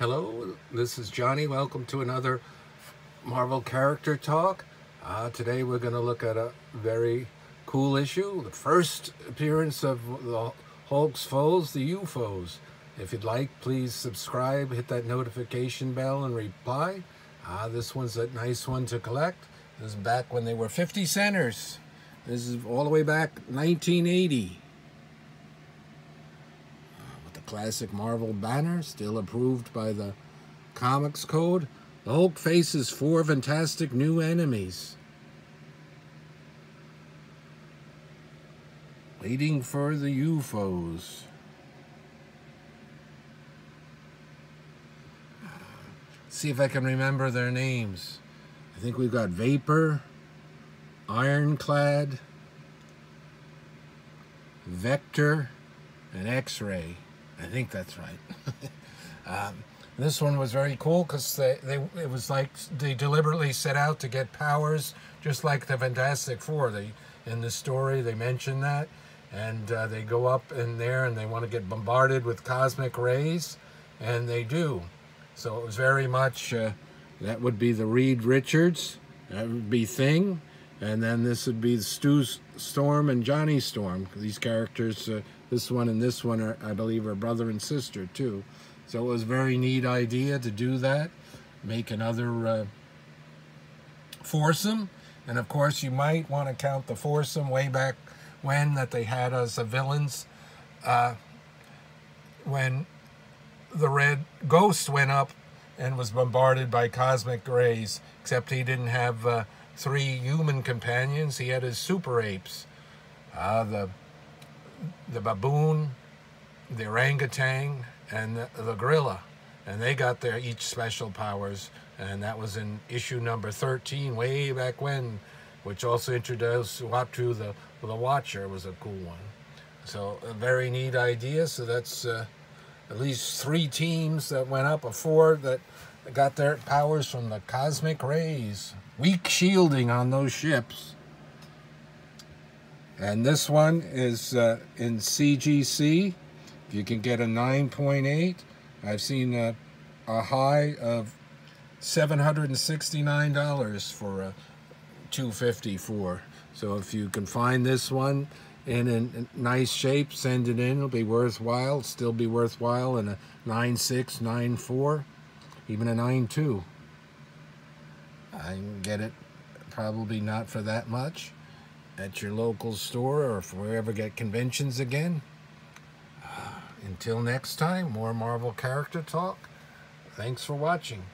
Hello, this is Johnny. Welcome to another Marvel Character Talk. Uh, today we're going to look at a very cool issue, the first appearance of the Hulk's foes, the U-Foes. If you'd like, please subscribe, hit that notification bell, and reply. Uh, this one's a nice one to collect. This is back when they were 50 centers. This is all the way back 1980 classic Marvel banner, still approved by the Comics Code. The Hulk faces four fantastic new enemies. Waiting for the U-Foes. See if I can remember their names. I think we've got Vapor, Ironclad, Vector, and X-Ray. I think that's right. um, this one was very cool because they, they it was like they deliberately set out to get powers just like the Fantastic Four. They in the story they mention that, and uh, they go up in there and they want to get bombarded with cosmic rays, and they do. So it was very much uh, that would be the Reed Richards, that would be Thing, and then this would be Sue Storm and Johnny Storm. These characters. Uh, this one and this one, are, I believe, are brother and sister, too. So it was a very neat idea to do that. Make another uh, foursome. And, of course, you might want to count the foursome way back when that they had as the villains. Uh, when the red ghost went up and was bombarded by cosmic rays, except he didn't have uh, three human companions. He had his super apes. Uh, the the baboon, the orangutan, and the, the gorilla. And they got their each special powers. And that was in issue number 13, way back when, which also introduced Uatu the, the Watcher was a cool one. So a very neat idea. So that's uh, at least three teams that went up, or four that got their powers from the cosmic rays. Weak shielding on those ships. And this one is uh, in CGC. If you can get a 9.8, I've seen a, a high of $769 for a 254. So if you can find this one in a nice shape, send it in. It'll be worthwhile. It'll still be worthwhile in a 9.6, 9.4, even a 9.2. I can get it probably not for that much at your local store or if we ever get conventions again. Uh, until next time, more Marvel character talk. Thanks for watching.